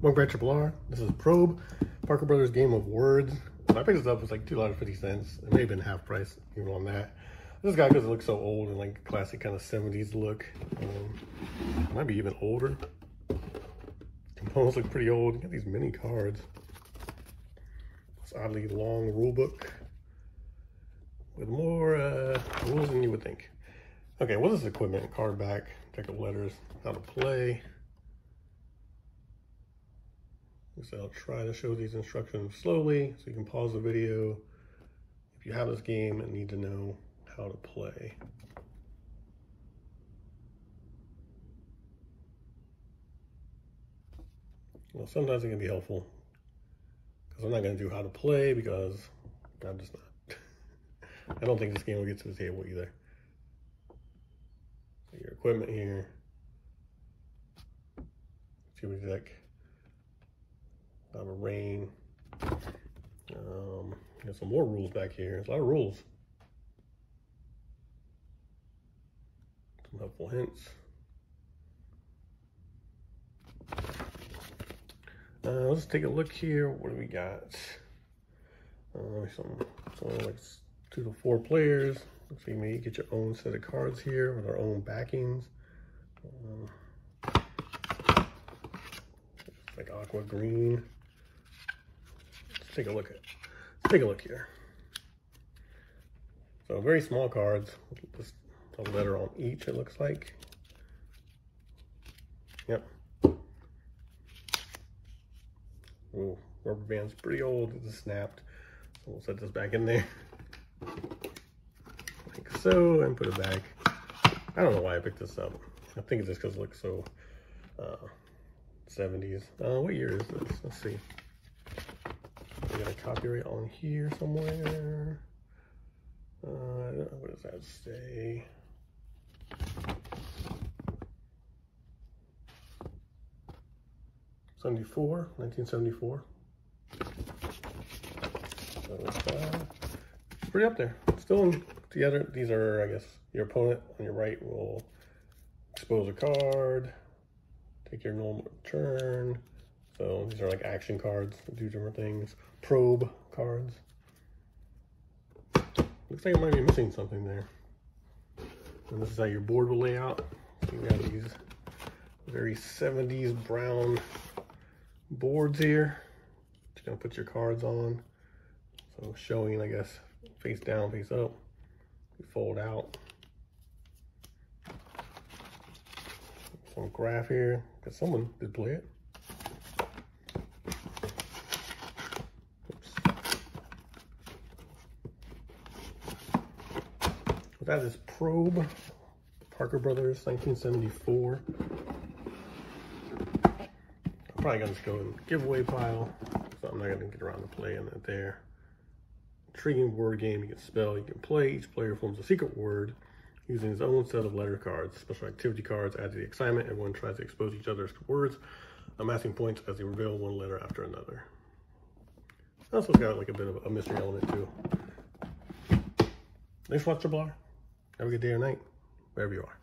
Welcome back to R. This is Probe, Parker Brothers Game of Words. I picked this up, it's like $2.50. It may have been half price even on that. This guy, because it looks so old and like classic kind of 70s look. Um, might be even older. Components look pretty old. You got these mini cards. This oddly long rule book with more uh, rules than you would think. Okay, what is equipment? Card back, deck of letters, how to play. So I'll try to show these instructions slowly so you can pause the video if you have this game and need to know how to play. Well, sometimes it can be helpful because I'm not going to do how to play because I'm just not. I don't think this game will get to the table either. Your equipment here. See what of rain. Um, got some more rules back here. There's a lot of rules. Some helpful hints. Uh, let's take a look here. What do we got? Uh, some, some like two to four players. Looks like you may get your own set of cards here with our own backings. Um, like aqua green take a look at let's take a look here. So very small cards, just a letter on each it looks like. Yep. Ooh, rubber band's pretty old, it's snapped. So we'll set this back in there. Like so, and put it back. I don't know why I picked this up. I think it's just because it looks so uh, 70s. Uh, what year is this? Let's see. I got a copyright on here somewhere. Uh, what does that say? Seventy-four, 1974. It's uh, pretty up there. Still in together. These are, I guess, your opponent on your right will expose a card, take your normal turn, so these are like action cards do different things. Probe cards. Looks like I might be missing something there. And this is how your board will lay out. So you got these very 70s brown boards here. Just gonna put your cards on. So showing, I guess, face down, face up. You fold out. Some graph here, because someone did play it. That is Probe, Parker Brothers, 1974. I'm probably gonna just go in giveaway pile, so I'm not gonna get around to playing it there. Intriguing word game, you can spell, you can play. Each player forms a secret word using his own set of letter cards. Special activity cards add to the excitement. Everyone tries to expose each other's words, amassing points as they reveal one letter after another. Also got like a bit of a mystery element too. Thanks for watching, Blar. Have a good day or night, wherever you are.